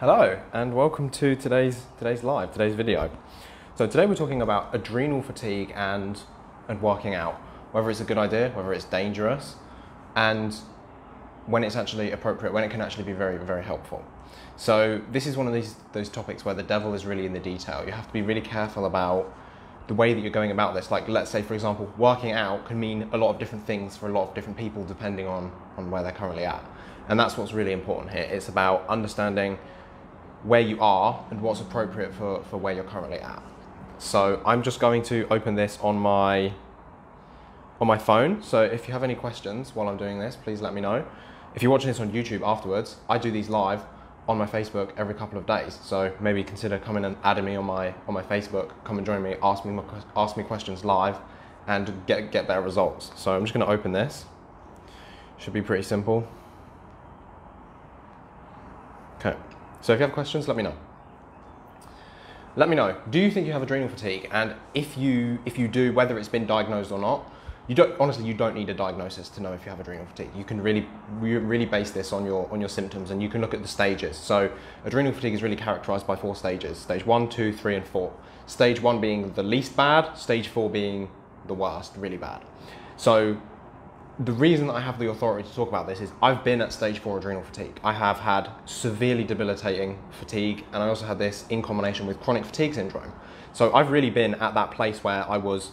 Hello and welcome to today's today's live, today's video. So today we're talking about adrenal fatigue and and working out, whether it's a good idea, whether it's dangerous, and when it's actually appropriate, when it can actually be very very helpful. So this is one of these those topics where the devil is really in the detail. You have to be really careful about the way that you're going about this. Like let's say for example, working out can mean a lot of different things for a lot of different people depending on on where they're currently at. And that's what's really important here. It's about understanding where you are and what's appropriate for, for where you're currently at. So I'm just going to open this on my on my phone. So if you have any questions while I'm doing this, please let me know. If you're watching this on YouTube afterwards, I do these live on my Facebook every couple of days. So maybe consider coming and adding me on my on my Facebook. Come and join me. Ask me ask me questions live, and get get better results. So I'm just going to open this. Should be pretty simple. Okay. So if you have questions, let me know. Let me know. Do you think you have adrenal fatigue? And if you if you do, whether it's been diagnosed or not, you don't honestly you don't need a diagnosis to know if you have adrenal fatigue. You can really really base this on your on your symptoms and you can look at the stages. So adrenal fatigue is really characterized by four stages. Stage one, two, three, and four. Stage one being the least bad, stage four being the worst, really bad. So the reason that I have the authority to talk about this is I've been at stage four adrenal fatigue. I have had severely debilitating fatigue, and I also had this in combination with chronic fatigue syndrome. So I've really been at that place where I was,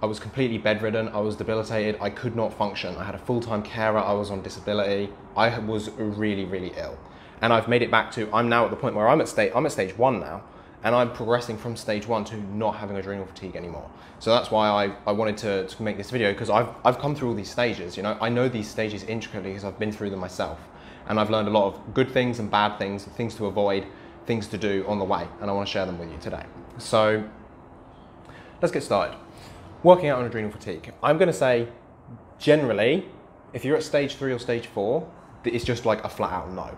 I was completely bedridden. I was debilitated. I could not function. I had a full-time carer. I was on disability. I was really, really ill, and I've made it back to. I'm now at the point where I'm at state. I'm at stage one now and I'm progressing from stage one to not having adrenal fatigue anymore. So that's why I, I wanted to, to make this video because I've, I've come through all these stages, you know, I know these stages intricately because I've been through them myself. And I've learned a lot of good things and bad things, things to avoid, things to do on the way. And I want to share them with you today. So let's get started. Working out on adrenal fatigue. I'm going to say generally, if you're at stage three or stage four, it's just like a flat out no.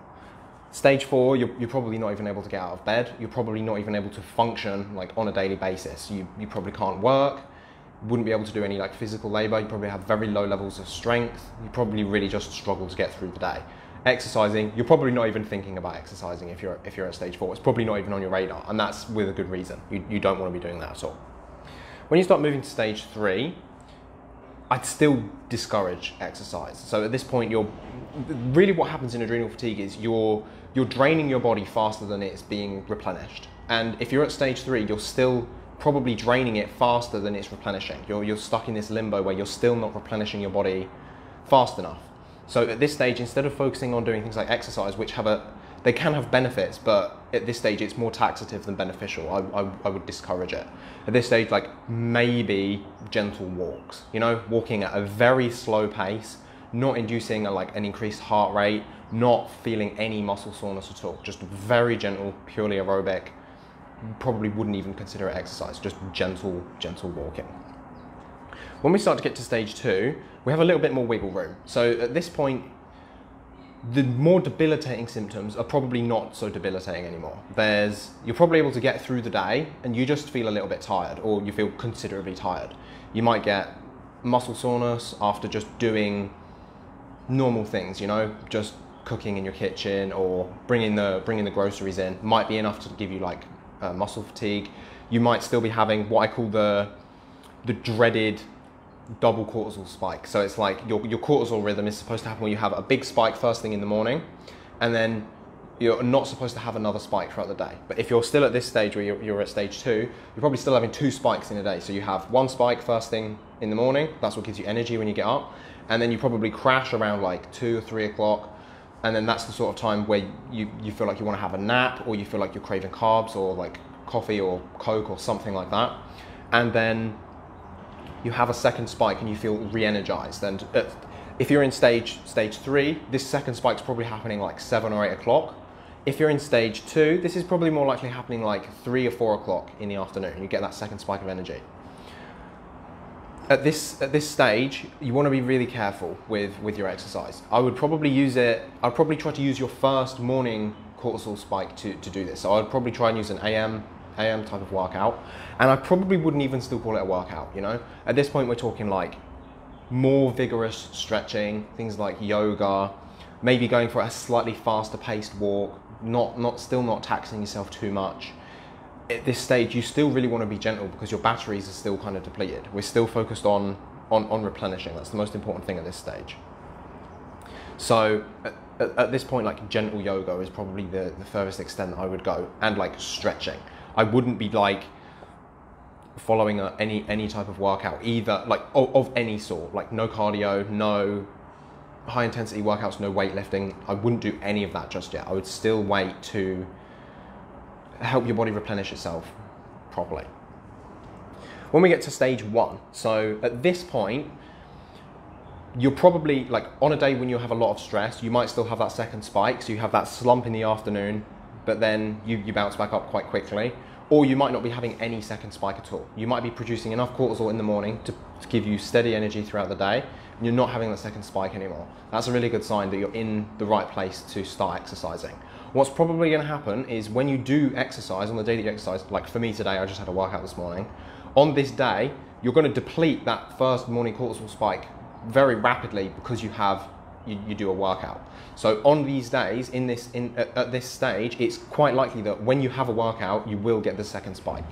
Stage four, you're, you're, probably not even able to get out of bed. You're probably not even able to function like on a daily basis. You, you probably can't work, wouldn't be able to do any like physical labor. You probably have very low levels of strength. You probably really just struggle to get through the day. Exercising, you're probably not even thinking about exercising if you're, if you're at stage four. It's probably not even on your radar, and that's with a good reason. You, you don't want to be doing that at all. When you start moving to stage three, I'd still discourage exercise. So at this point, you're really what happens in adrenal fatigue is you're you're draining your body faster than it's being replenished. And if you're at stage three, you're still probably draining it faster than it's replenishing. You're, you're stuck in this limbo where you're still not replenishing your body fast enough. So at this stage, instead of focusing on doing things like exercise, which have a, they can have benefits, but at this stage, it's more taxative than beneficial. I, I, I would discourage it. At this stage, like maybe gentle walks, you know, walking at a very slow pace, not inducing a, like an increased heart rate, not feeling any muscle soreness at all, just very gentle, purely aerobic. Probably wouldn't even consider it exercise, just gentle, gentle walking. When we start to get to stage two, we have a little bit more wiggle room. So at this point, the more debilitating symptoms are probably not so debilitating anymore. There's, you're probably able to get through the day and you just feel a little bit tired or you feel considerably tired. You might get muscle soreness after just doing normal things, you know, just cooking in your kitchen or bringing the bringing the groceries in might be enough to give you like uh, muscle fatigue. You might still be having what I call the the dreaded double cortisol spike. So it's like your your cortisol rhythm is supposed to happen when you have a big spike first thing in the morning, and then you're not supposed to have another spike throughout the day. But if you're still at this stage where you're, you're, at stage two, you're probably still having two spikes in a day. So you have one spike first thing in the morning, that's what gives you energy when you get up, and then you probably crash around like two or three o'clock, and then that's the sort of time where you, you feel like you want to have a nap or you feel like you're craving carbs or like coffee or coke or something like that and then you have a second spike and you feel re-energized and uh, if you're in stage stage three this second spike's probably happening like seven or eight o'clock if you're in stage two this is probably more likely happening like three or four o'clock in the afternoon you get that second spike of energy at this at this stage, you want to be really careful with with your exercise. I would probably use it. I'd probably try to use your first morning cortisol spike to, to do this. So I'd probably try and use an AM AM type of workout, and I probably wouldn't even still call it a workout. You know, at this point we're talking like more vigorous stretching, things like yoga, maybe going for a slightly faster paced walk, not not still not taxing yourself too much. At this stage, you still really want to be gentle because your batteries are still kind of depleted. We're still focused on on, on replenishing. That's the most important thing at this stage. So at, at, this point, like gentle yoga is probably the, the furthest extent that I would go, and like stretching. I wouldn't be like following a, any any type of workout either, like of, of any sort, like no cardio, no high intensity workouts, no weightlifting. I wouldn't do any of that just yet. I would still wait to help your body replenish itself properly. When we get to stage one, so at this point, you're probably like on a day when you have a lot of stress, you might still have that second spike. So you have that slump in the afternoon, but then you, you bounce back up quite quickly. Or you might not be having any second spike at all. You might be producing enough cortisol in the morning to, to give you steady energy throughout the day, and you're not having the second spike anymore. That's a really good sign that you're in the right place to start exercising. What's probably going to happen is when you do exercise on the day that you exercise, like for me today, I just had a workout this morning. On this day, you're going to deplete that first morning cortisol spike very rapidly because you have you, you, do a workout. So on these days, in this in at, at, this stage, it's quite likely that when you have a workout, you will get the second spike.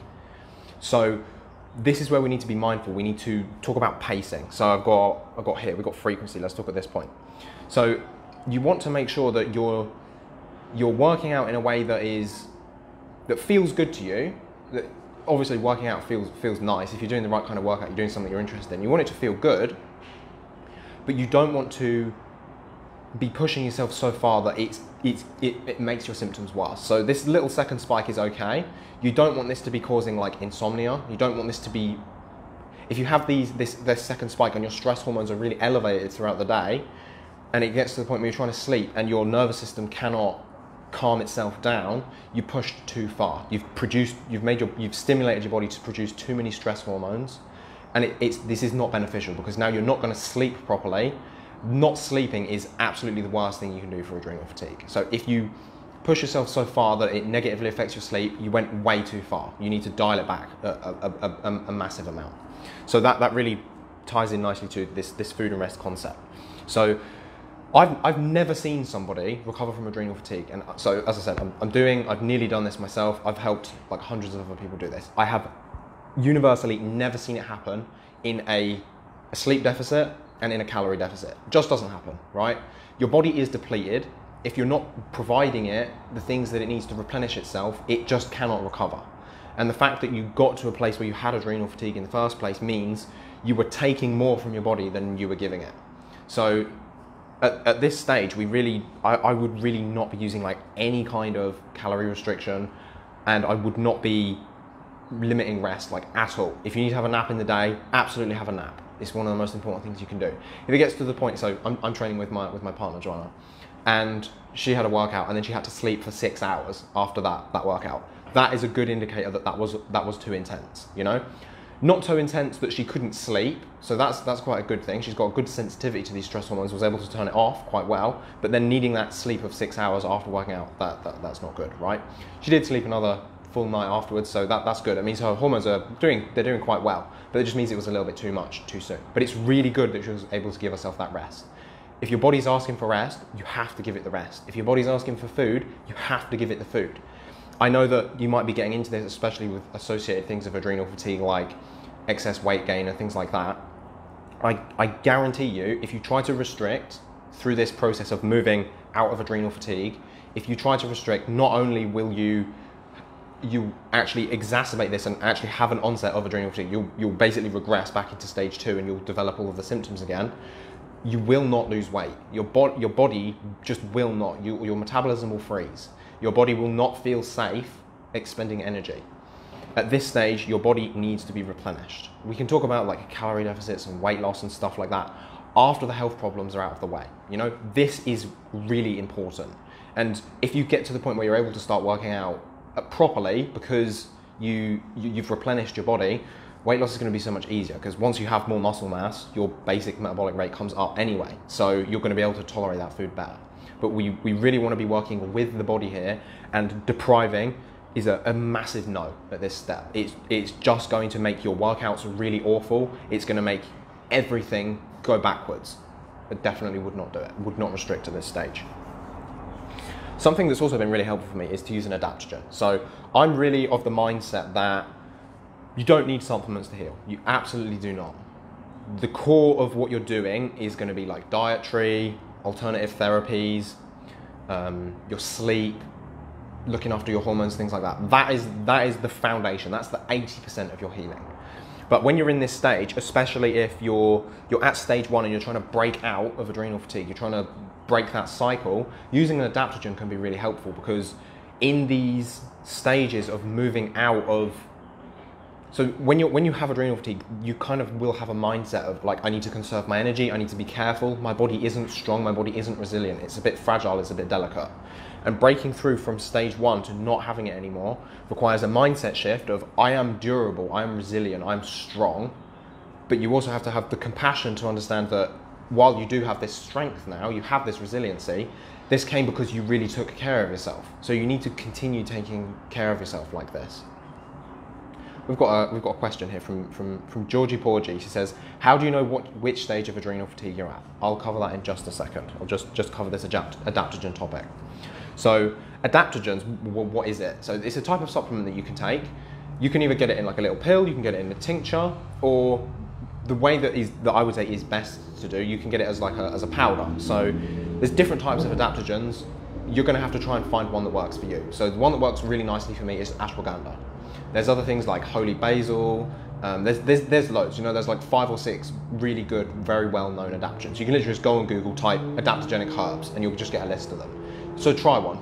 So this is where we need to be mindful. We need to talk about pacing. So I've got I've got here we've got frequency. Let's talk at this point. So you want to make sure that you're you're working out in a way that is that feels good to you. That obviously working out feels feels nice. If you're doing the right kind of workout, you're doing something you're interested in. You want it to feel good but you don't want to be pushing yourself so far that it's, it's, it, it makes your symptoms worse. So this little second spike is okay. You don't want this to be causing like insomnia. You don't want this to be, if you have these, this, this second spike and your stress hormones are really elevated throughout the day, and it gets to the point where you're trying to sleep and your nervous system cannot calm itself down, you pushed too far. You've produced, you've made your, you've stimulated your body to produce too many stress hormones and it, it's, this is not beneficial because now you're not going to sleep properly. Not sleeping is absolutely the worst thing you can do for adrenal fatigue. So if you push yourself so far that it negatively affects your sleep, you went way too far. You need to dial it back a, a, a, a massive amount. So that, that really ties in nicely to this, this food and rest concept. So I've, I've never seen somebody recover from adrenal fatigue. And so, as I said, I'm, I'm doing, I've nearly done this myself. I've helped like hundreds of other people do this. I have universally never seen it happen in a, a sleep deficit and in a calorie deficit. Just doesn't happen, right? Your body is depleted. If you're not providing it the things that it needs to replenish itself, it just cannot recover. And the fact that you got to a place where you had adrenal fatigue in the first place means you were taking more from your body than you were giving it. So at, at this stage, we really, I, I would really not be using like any kind of calorie restriction and I would not be limiting rest like at all. If you need to have a nap in the day, absolutely have a nap. It's one of the most important things you can do. If it gets to the point, so I'm, I'm training with my with my partner Joanna, and she had a workout and then she had to sleep for six hours after that that workout. That is a good indicator that that was that was too intense. You know, not so intense that she couldn't sleep. So that's that's quite a good thing. She's got a good sensitivity to these stress hormones. Was able to turn it off quite well. But then needing that sleep of six hours after working out, that, that that's not good, right? She did sleep another full night afterwards, so that, that's good. It means her hormones are doing, they're doing quite well, but it just means it was a little bit too much too soon. But it's really good that she was able to give herself that rest. If your body's asking for rest, you have to give it the rest. If your body's asking for food, you have to give it the food. I know that you might be getting into this, especially with associated things of adrenal fatigue like excess weight gain and things like that. I, I guarantee you, if you try to restrict through this process of moving out of adrenal fatigue, if you try to restrict, not only will you you actually exacerbate this and actually have an onset of adrenal fatigue, you'll, you'll basically regress back into stage two and you'll develop all of the symptoms again. You will not lose weight. Your, bo- your body just will not. You, your metabolism will freeze. Your body will not feel safe expending energy. At this stage, your body needs to be replenished. We can talk about like calorie deficits and weight loss and stuff like that after the health problems are out of the way. You know, this is really important. And if you get to the point where you're able to start working out Uh, properly because you, you you've replenished your body, weight loss is going to be so much easier because once you have more muscle mass, your basic metabolic rate comes up anyway. So you're going to be able to tolerate that food better. But we, we really want to be working with the body here, and depriving is a, a, massive no at this step. It's, it's just going to make your workouts really awful. It's going to make everything go backwards. I definitely would not do it, would not restrict at this stage. Something that's also been really helpful for me is to use an adaptogen. So I'm really of the mindset that you don't need supplements to heal. You absolutely do not. The core of what you're doing is going to be like dietary, alternative therapies, um, your sleep, looking after your hormones, things like that. That is that is the foundation. That's the 80% of your healing. But when you're in this stage, especially if you're you're at stage one and you're trying to break out of adrenal fatigue, you're trying to break that cycle, using an adaptogen can be really helpful because in these stages of moving out of so when you when you have adrenal fatigue, you kind of will have a mindset of like I need to conserve my energy, I need to be careful. My body isn't strong, my body isn't resilient. It's a bit fragile, it's a bit delicate. And breaking through from stage 1 to not having it anymore requires a mindset shift of I am durable, I am resilient, I'm strong. But you also have to have the compassion to understand that while you do have this strength now, you have this resiliency, this came because you really took care of yourself. So you need to continue taking care of yourself like this. We've got a, we've got a question here from, from, from Georgie Porgy. She says, how do you know what, which stage of adrenal fatigue you're at? I'll cover that in just a second. I'll just, just cover this adapt, adaptogen topic. So adaptogens, what is it? So it's a type of supplement that you can take. You can either get it in like a little pill, you can get it in a tincture, or the way that is that I would say is best to do, you can get it as like a, as a powder. So there's different types of adaptogens. You're going to have to try and find one that works for you. So the one that works really nicely for me is ashwagandha. There's other things like holy basil. Um, there's, there's, there's loads, you know, there's like five or six really good, very well known adaptogens. You can literally just go on Google, type adaptogenic herbs, and you'll just get a list of them. So try one.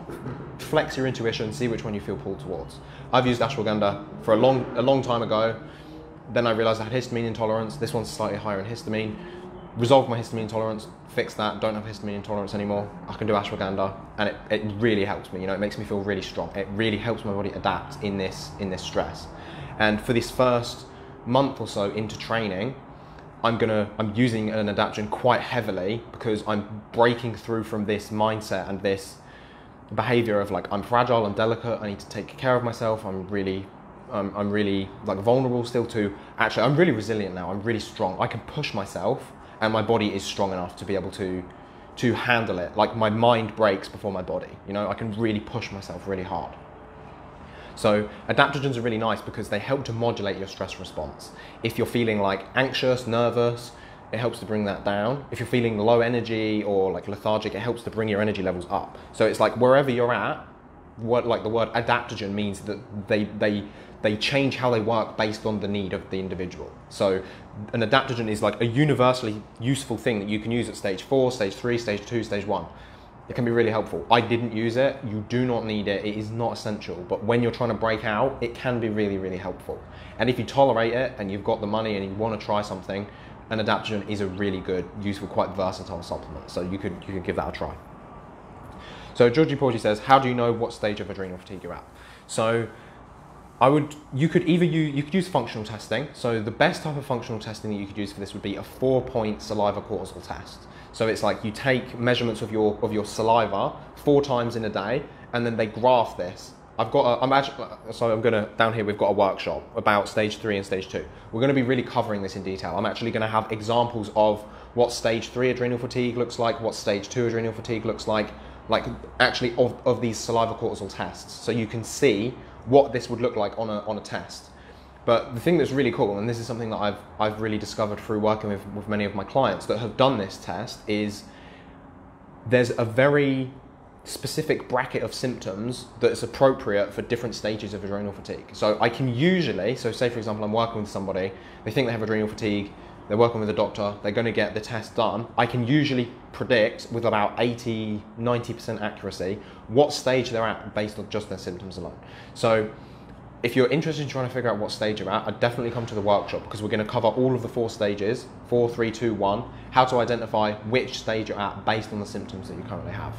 Flex your intuition, see which one you feel pulled towards. I've used ashwagandha for a long, a long time ago. Then I realized I had histamine intolerance. This one's slightly higher in histamine. Resolved my histamine intolerance, fixed that, don't have histamine intolerance anymore. I can do ashwagandha and it, it really helps me. You know, it makes me feel really strong. It really helps my body adapt in this in this stress. And for this first month or so into training, I'm gonna I'm using an adaptogen quite heavily because I'm breaking through from this mindset and this behavior of like I'm fragile, I'm delicate, I need to take care of myself. I'm really I'm, I'm really like vulnerable still to actually I'm really resilient now. I'm really strong. I can push myself and my body is strong enough to be able to to handle it. Like my mind breaks before my body. You know, I can really push myself really hard. So adaptogens are really nice because they help to modulate your stress response. If you're feeling like anxious, nervous, it helps to bring that down. If you're feeling low energy or like lethargic, it helps to bring your energy levels up. So it's like wherever you're at, what like the word adaptogen means that they they they change how they work based on the need of the individual. So an adaptogen is like a universally useful thing that you can use at stage four, stage three, stage two, stage one. It can be really helpful. I didn't use it. You do not need it. It is not essential. But when you're trying to break out, it can be really, really helpful. And if you tolerate it and you've got the money and you want to try something, an adaptogen is a really good, useful, quite versatile supplement. So you could you could give that a try. So Georgie Porgy says, how do you know what stage of adrenal fatigue you're at? So I would, you could either use, you could use functional testing. So the best type of functional testing that you could use for this would be a four-point saliva cortisol test. So it's like you take measurements of your of your saliva four times in a day, and then they graph this. I've got, a, I'm actually, uh, so I'm gonna down here. We've got a workshop about stage three and stage two. We're to be really covering this in detail. I'm actually to have examples of what stage three adrenal fatigue looks like, what stage two adrenal fatigue looks like, like actually of, of these saliva cortisol tests, so you can see what this would look like on a, on a test. But the thing that's really cool, and this is something that I've, I've really discovered through working with, with many of my clients that have done this test, is there's a very specific bracket of symptoms that is appropriate for different stages of adrenal fatigue. So I can usually, so say for example, I'm working with somebody, they think they have adrenal fatigue, they're working with a doctor, they're going to get the test done. I can usually predict with about 80, 90% accuracy what stage they're at based on just their symptoms alone. So if you're interested in trying to figure out what stage you're at, I'd definitely come to the workshop because we're going to cover all of the four stages four, three, two, one how to identify which stage you're at based on the symptoms that you currently have.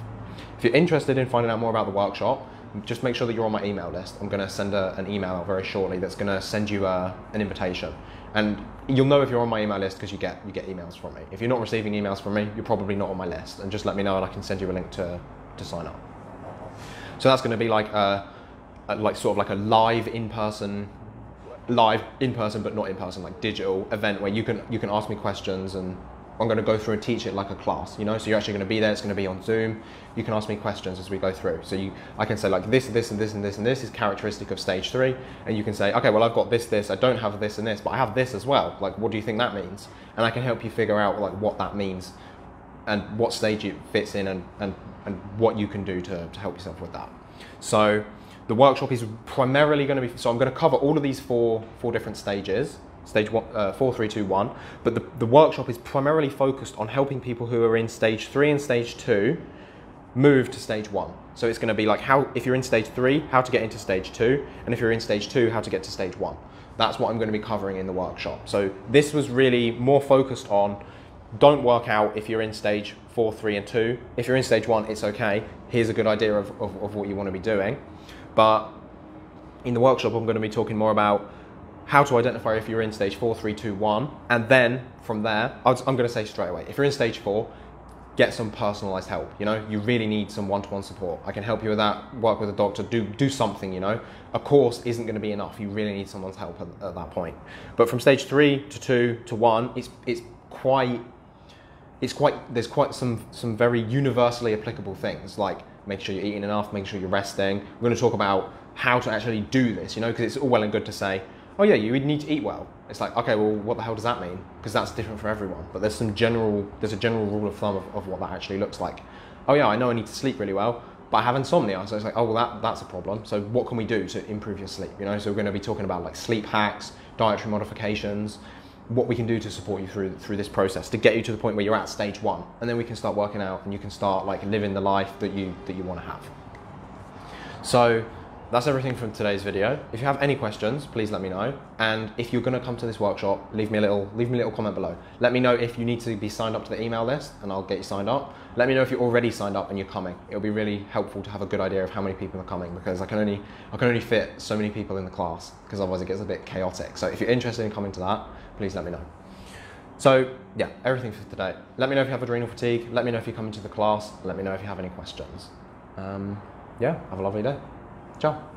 If you're interested in finding out more about the workshop, just make sure that you're on my email list. I'm going to send a, an email very shortly that's going to send you a, uh, an invitation. And you'll know if you're on my email list because you get you get emails from me. If you're not receiving emails from me, you're probably not on my list. And just let me know, and I can send you a link to to sign up. So that's going to be like a, a like sort of like a live in person, live in person but not in person, like digital event where you can you can ask me questions and I'm going to go through and teach it like a class, you know. So you're actually going to be there. It's going to be on Zoom. You can ask me questions as we go through. So you, I can say like this, this, and this, and this, and this is characteristic of stage three, and you can say, okay, well I've got this, this. I don't have this and this, but I have this as well. Like, what do you think that means? And I can help you figure out like what that means, and what stage it fits in, and and and what you can do to to help yourself with that. So the workshop is primarily going to be. So I'm going to cover all of these four four different stages stage one, uh, four, three, two, one. But the, the workshop is primarily focused on helping people who are in stage three and stage two move to stage one. So it's going to be like how, if you're in stage three, how to get into stage two, and if you're in stage two, how to get to stage one. That's what I'm going to be covering in the workshop. So this was really more focused on don't work out if you're in stage four, three, and two. If you're in stage one, it's okay. Here's a good idea of, of, of what you want to be doing. But in the workshop, I'm going to be talking more about how to identify if you're in stage four, three, two, one, and then from there, I'm going to say straight away, if you're in stage four, get some personalized help. You know, you really need some one-to-one support. I can help you with that. Work with a doctor. Do do something. You know, a course isn't going to be enough. You really need someone's help at, at that point. But from stage three to two to one, it's it's quite it's quite there's quite some some very universally applicable things like make sure you're eating enough, make sure you're resting. We're going to talk about how to actually do this. You know, because it's all well and good to say oh yeah, you need to eat well. It's like, okay, well, what the hell does that mean? Because that's different for everyone. But there's some general, there's a general rule of thumb of, of what that actually looks like. Oh yeah, I know I need to sleep really well, but I have insomnia. So it's like, oh, well, that, that's a problem. So what can we do to improve your sleep? You know, so we're going to be talking about like sleep hacks, dietary modifications, what we can do to support you through through this process to get you to the point where you're at stage one, and then we can start working out and you can start like living the life that you that you want to have. So that's everything from today's video. If you have any questions, please let me know. And if you're gonna come to this workshop, leave me a little, leave me a little comment below. Let me know if you need to be signed up to the email list and I'll get you signed up. Let me know if you're already signed up and you're coming. It'll be really helpful to have a good idea of how many people are coming because I can only, I can only fit so many people in the class because otherwise it gets a bit chaotic. So if you're interested in coming to that, please let me know. So yeah, everything for today. Let me know if you have adrenal fatigue. Let me know if you're coming to the class. Let me know if you have any questions. Um, yeah, have a lovely day. Chao.